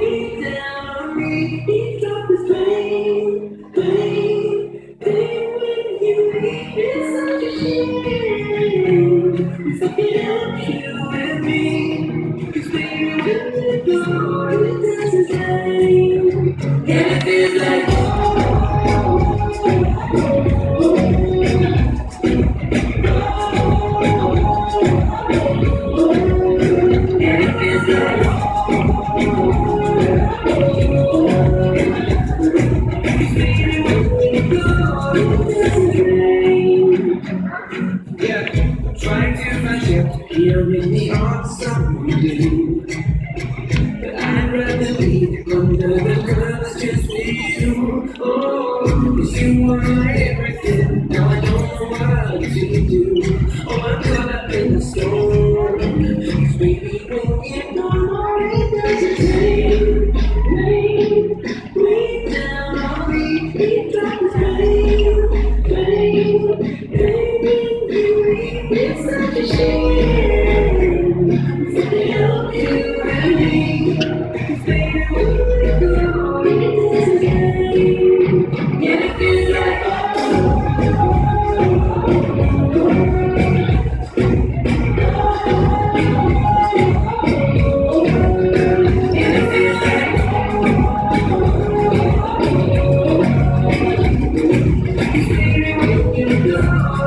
way down on me. He dropped his pain, pain, pain when you leave. It's such a shame. Could help you and me, 'cause baby, when you go, it does the same. And it feels like and it feels like Yeah, trying to shelter here in the of you. But I'd rather be under the covers just with you. Oh, you are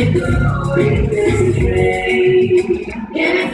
when you. go,